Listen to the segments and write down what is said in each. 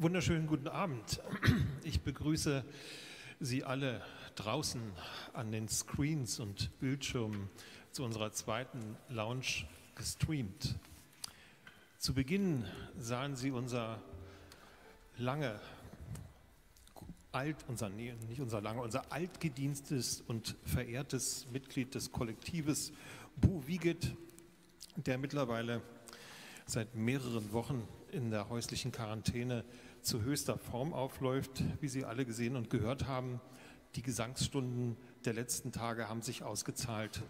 wunderschönen guten Abend. Ich begrüße Sie alle draußen an den Screens und Bildschirmen zu unserer zweiten Lounge gestreamt. Zu Beginn sahen Sie unser lange, alt, unser, nee, nicht unser lange, unser altgedienstes und verehrtes Mitglied des Kollektives Bu Wiegit, der mittlerweile seit mehreren Wochen in der häuslichen Quarantäne zu höchster Form aufläuft, wie Sie alle gesehen und gehört haben. Die Gesangsstunden der letzten Tage haben sich ausgezahlt.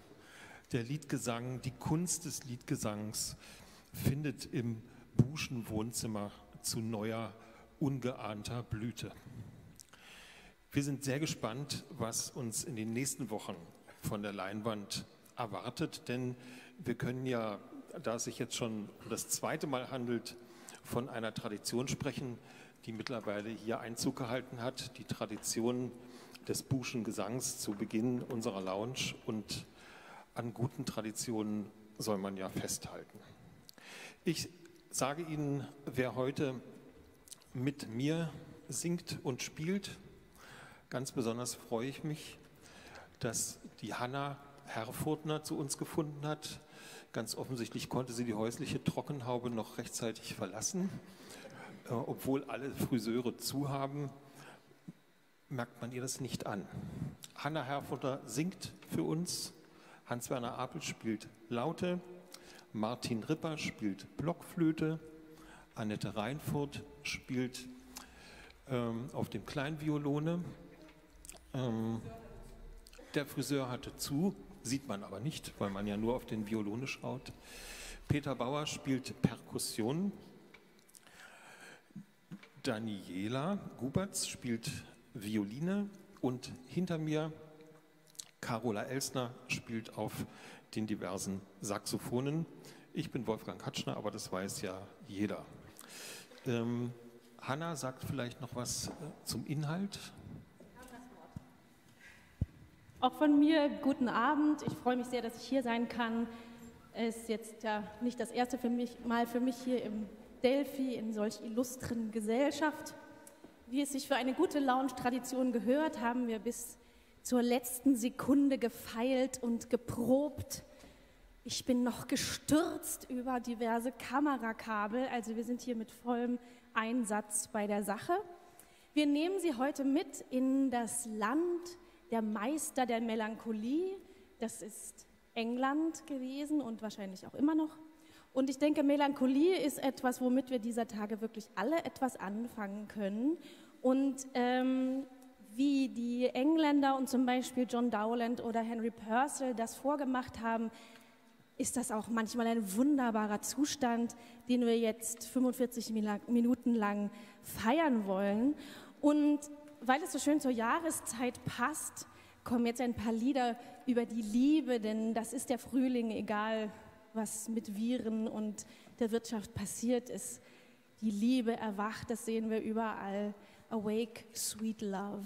Der Liedgesang, die Kunst des Liedgesangs findet im Buschen Wohnzimmer zu neuer, ungeahnter Blüte. Wir sind sehr gespannt, was uns in den nächsten Wochen von der Leinwand erwartet, denn wir können ja, da es sich jetzt schon um das zweite Mal handelt, von einer Tradition sprechen, die mittlerweile hier Einzug gehalten hat, die Tradition des Buschen Gesangs zu Beginn unserer Lounge und an guten Traditionen soll man ja festhalten. Ich sage Ihnen, wer heute mit mir singt und spielt. Ganz besonders freue ich mich, dass die Hanna Herfurtner zu uns gefunden hat. Ganz offensichtlich konnte sie die häusliche Trockenhaube noch rechtzeitig verlassen. Äh, obwohl alle Friseure zu haben, merkt man ihr das nicht an. Hanna Herfurter singt für uns, Hans-Werner Apel spielt Laute, Martin Ripper spielt Blockflöte, Annette Reinfurt spielt ähm, auf dem Kleinviolone. Ähm, der Friseur hatte zu, sieht man aber nicht, weil man ja nur auf den Violone schaut. Peter Bauer spielt Perkussion. Daniela Guberts spielt Violine und hinter mir Carola Elsner spielt auf den diversen Saxophonen. Ich bin Wolfgang Katschner, aber das weiß ja jeder. Ähm, Hanna sagt vielleicht noch was äh, zum Inhalt. Auch von mir guten Abend. Ich freue mich sehr, dass ich hier sein kann. Es ist jetzt ja nicht das erste für mich, Mal für mich hier im Delphi in solch illustren Gesellschaft. Wie es sich für eine gute Lounge-Tradition gehört, haben wir bis zur letzten Sekunde gefeilt und geprobt. Ich bin noch gestürzt über diverse Kamerakabel, also wir sind hier mit vollem Einsatz bei der Sache. Wir nehmen Sie heute mit in das Land der Meister der Melancholie. Das ist England gewesen und wahrscheinlich auch immer noch. Und ich denke, Melancholie ist etwas, womit wir dieser Tage wirklich alle etwas anfangen können. Und ähm, wie die Engländer und zum Beispiel John Dowland oder Henry Purcell das vorgemacht haben, ist das auch manchmal ein wunderbarer Zustand, den wir jetzt 45 Minuten lang feiern wollen. Und weil es so schön zur Jahreszeit passt, kommen jetzt ein paar Lieder über die Liebe, denn das ist der Frühling, egal was mit Viren und der Wirtschaft passiert ist. Die Liebe erwacht, das sehen wir überall. Awake, sweet love.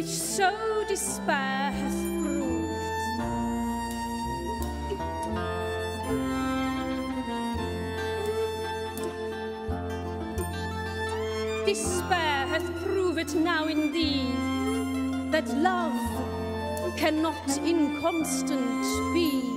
which so despair hath proved. Despair hath proved now in thee that love cannot inconstant be.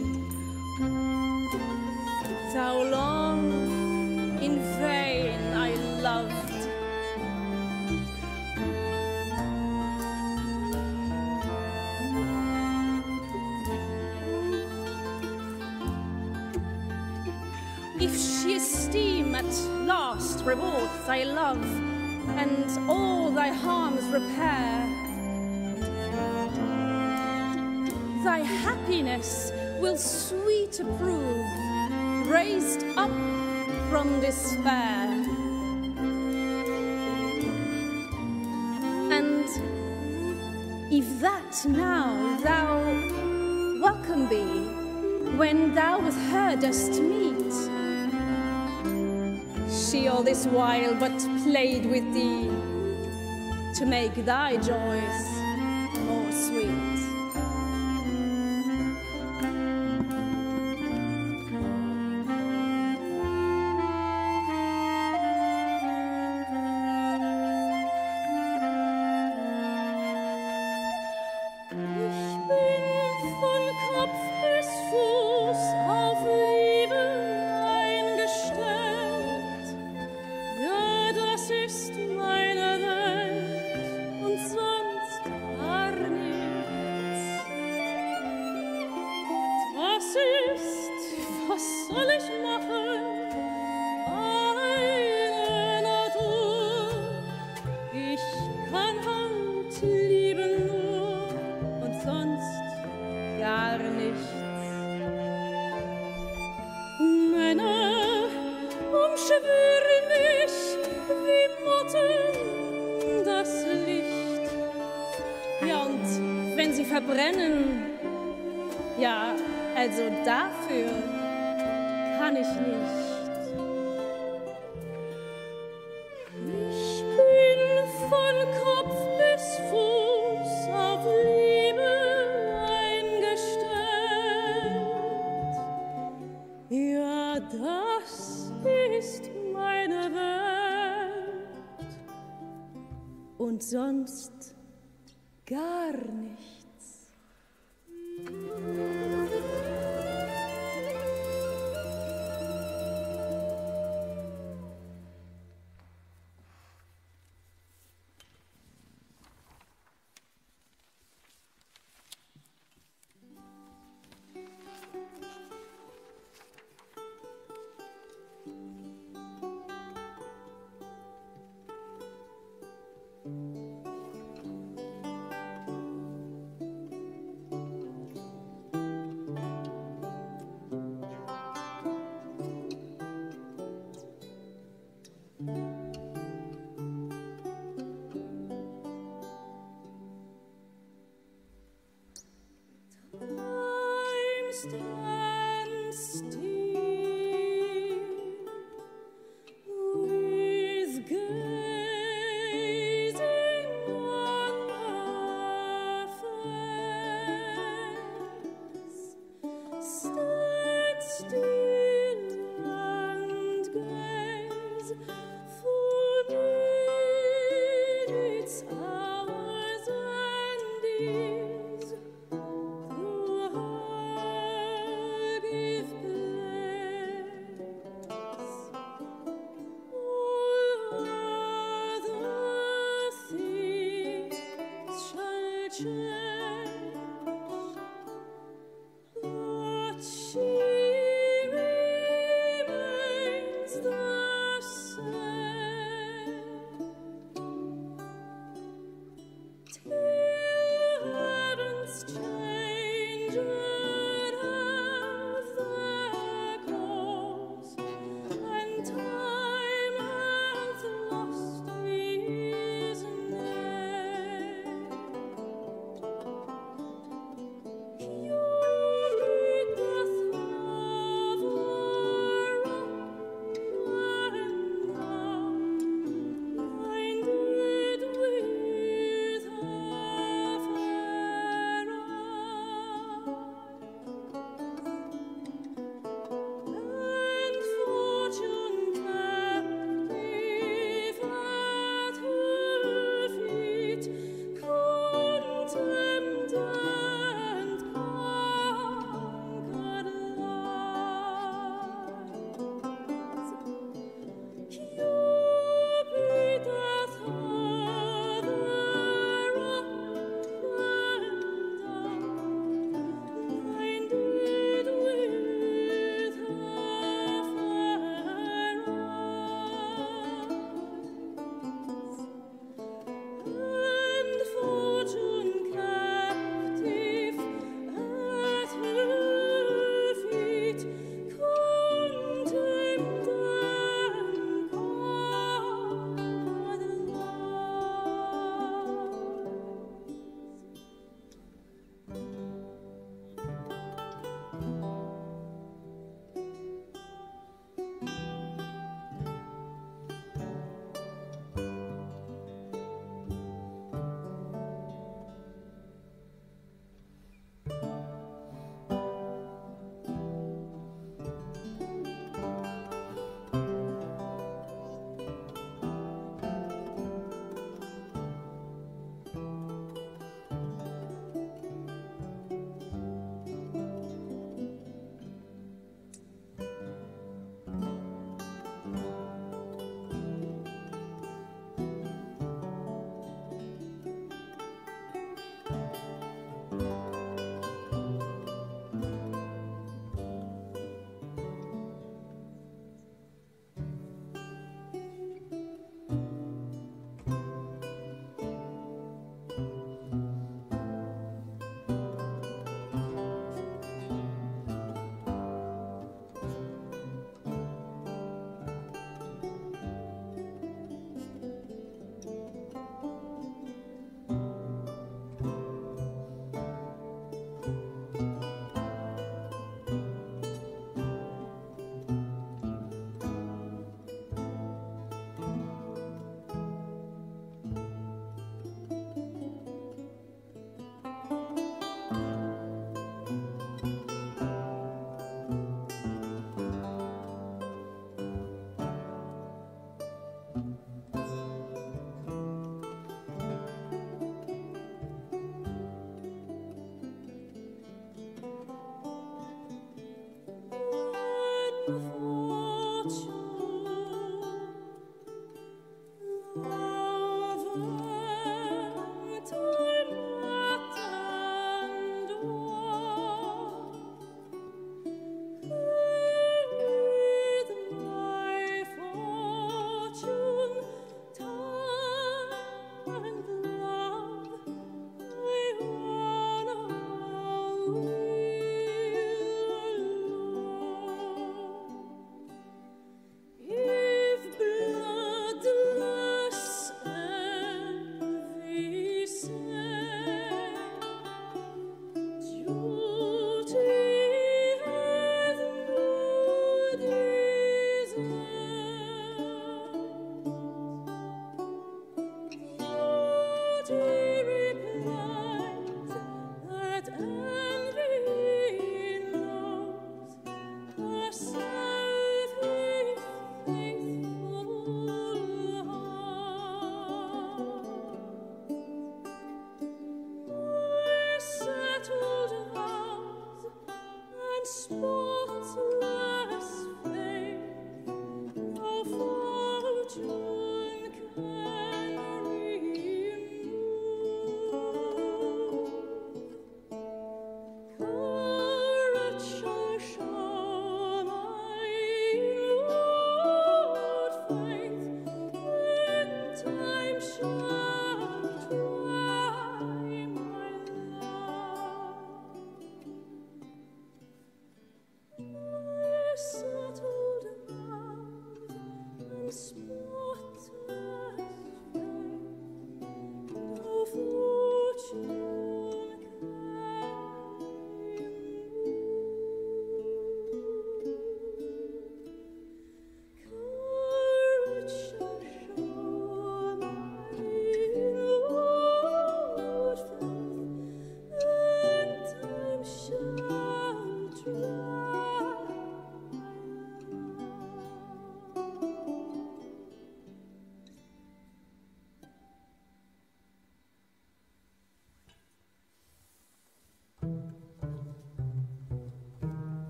Thy love and all thy harms repair. Thy happiness will sweet approve, raised up from despair. And if that now thou welcome be, when thou with her dost meet, this while but played with thee to make thy joys more sweet. das ist meine Welt und sonst gar nichts.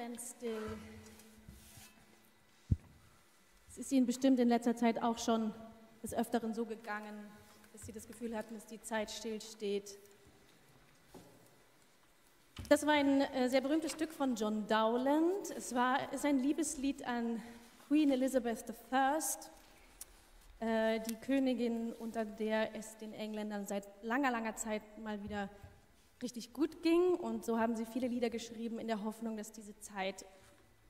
Stand still. ist Ihnen bestimmt in letzter Zeit auch schon des Öfteren so gegangen, dass Sie das Gefühl hatten, dass die Zeit stillsteht. Das war ein äh, sehr berühmtes Stück von John Dowland. Es war, ist ein Liebeslied an Queen Elizabeth I, äh, die Königin, unter der es den Engländern seit langer, langer Zeit mal wieder richtig gut ging. Und so haben sie viele Lieder geschrieben in der Hoffnung, dass diese Zeit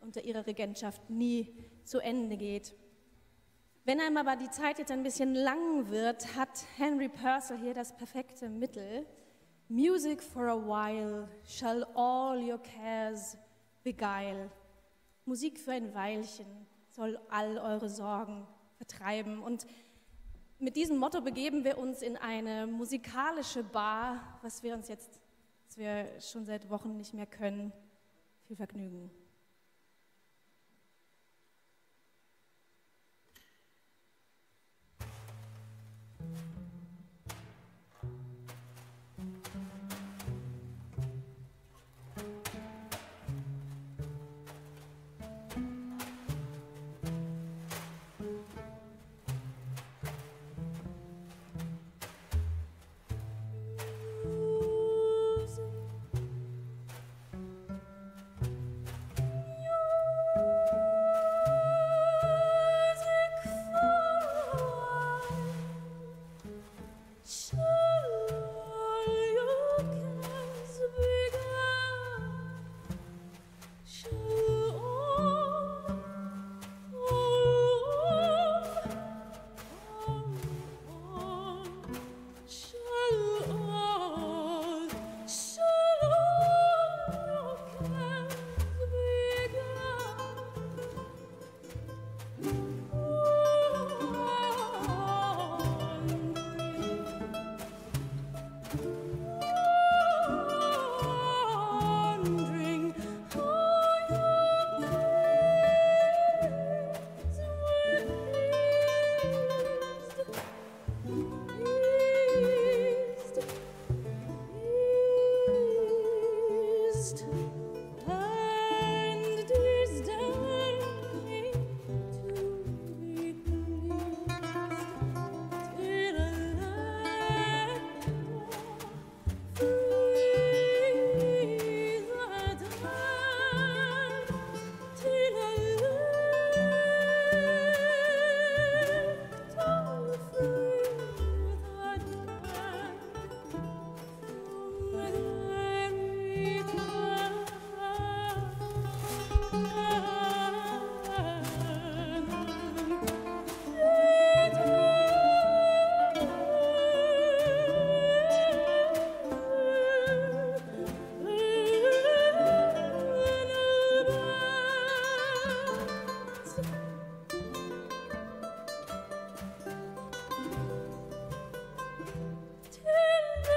unter ihrer Regentschaft nie zu Ende geht. Wenn einem aber die Zeit jetzt ein bisschen lang wird, hat Henry Purcell hier das perfekte Mittel. Music for a while shall all your cares beguile. Musik für ein Weilchen soll all eure Sorgen vertreiben. Und mit diesem Motto begeben wir uns in eine musikalische Bar, was wir uns jetzt, was wir schon seit Wochen nicht mehr können. Viel Vergnügen.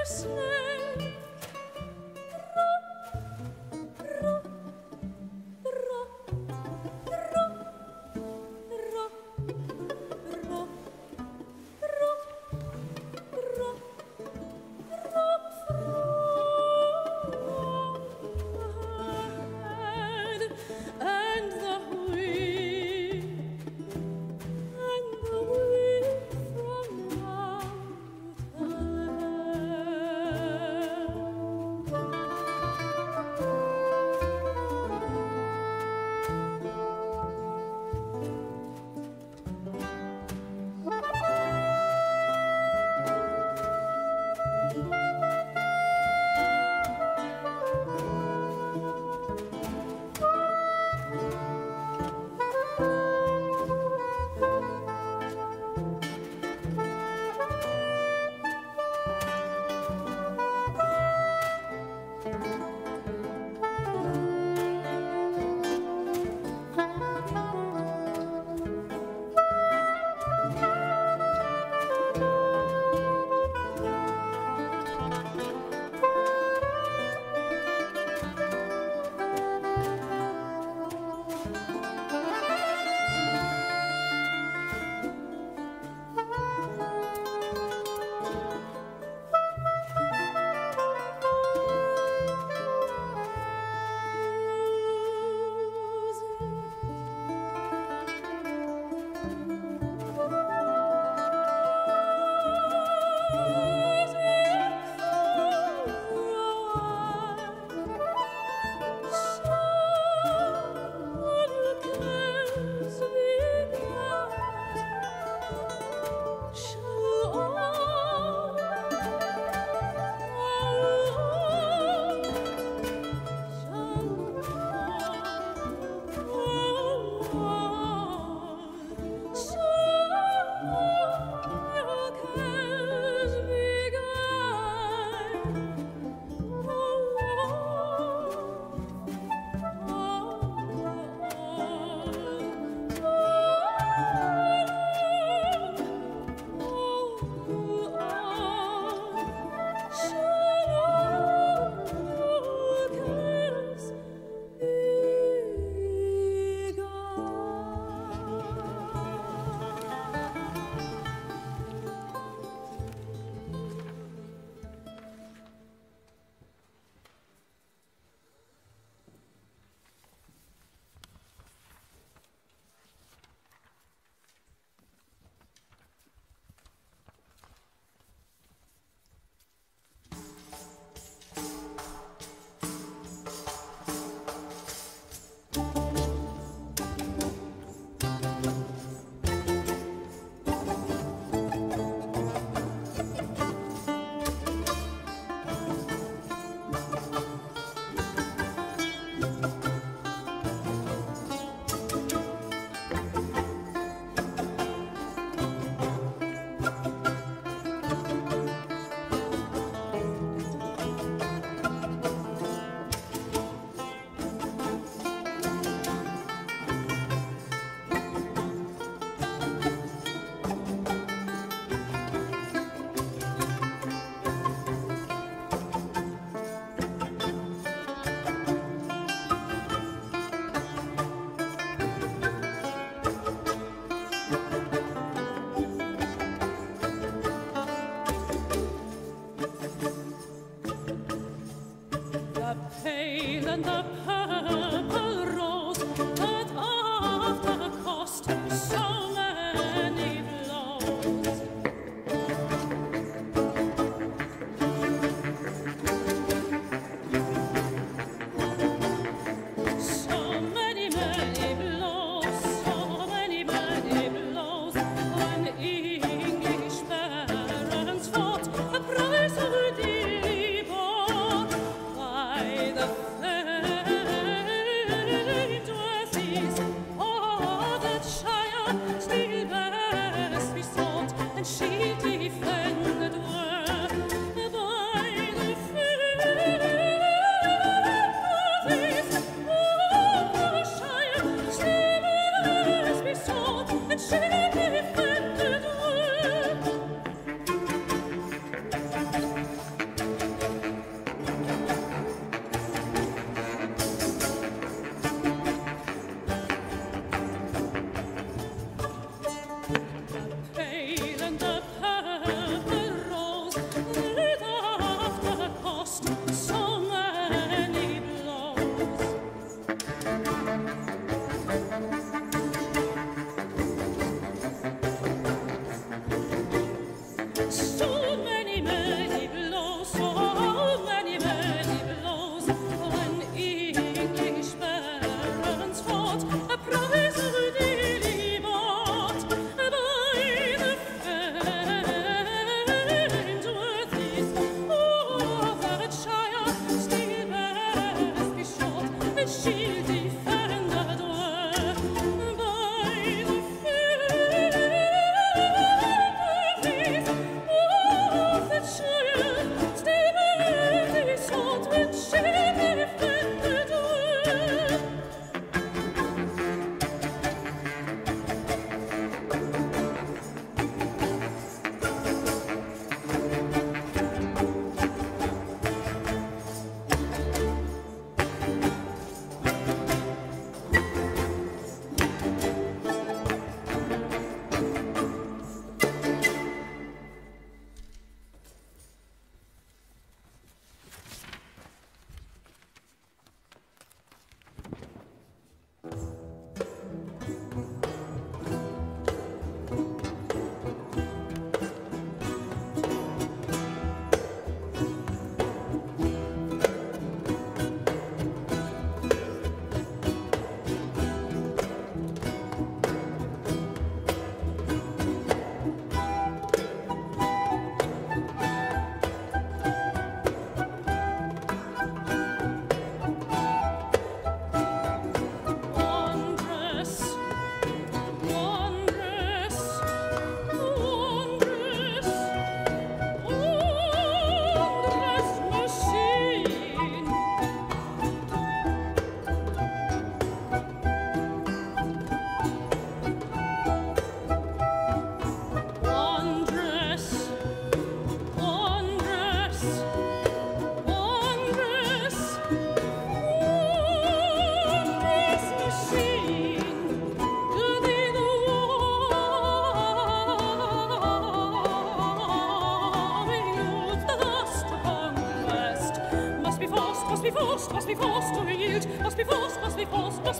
snow.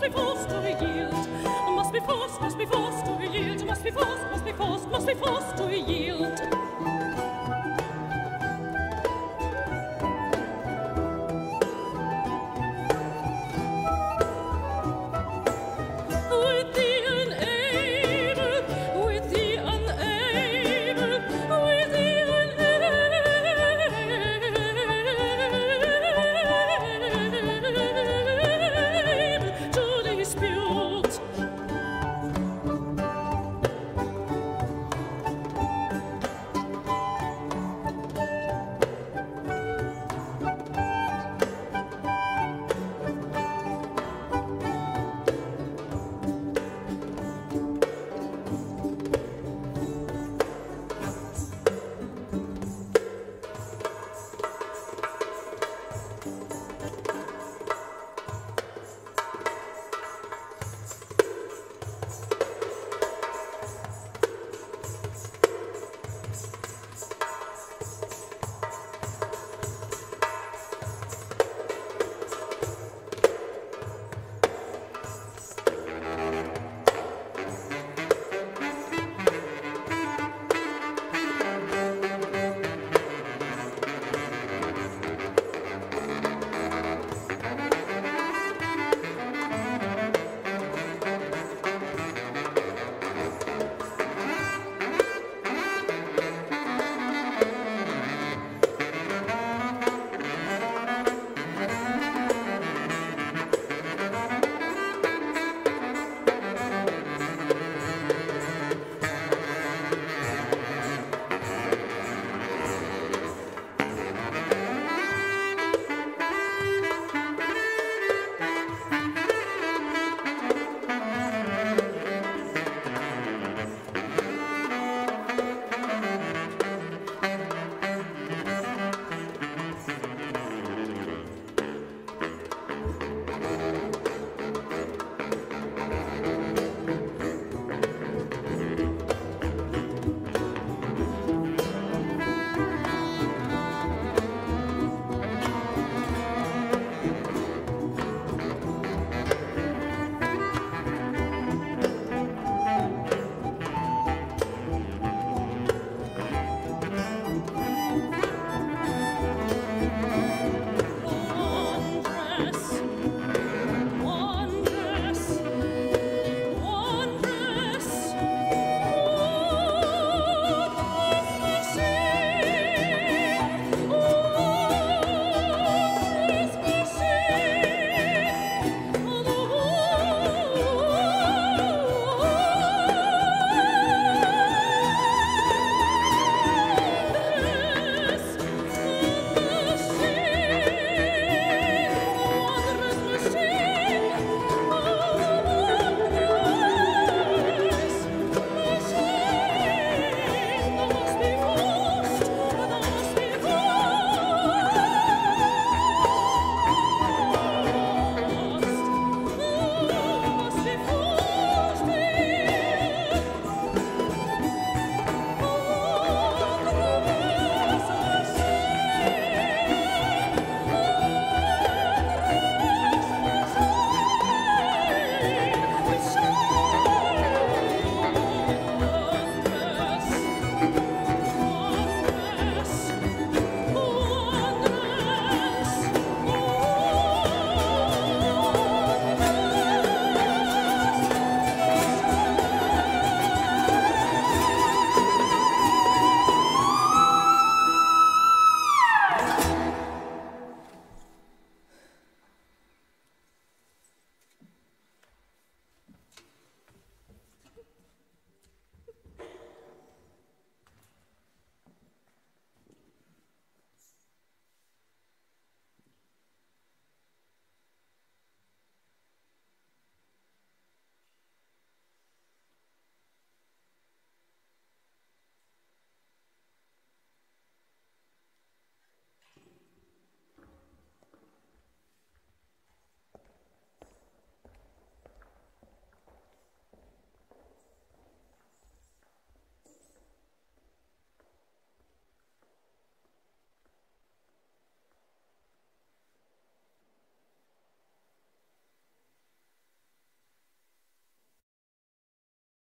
before.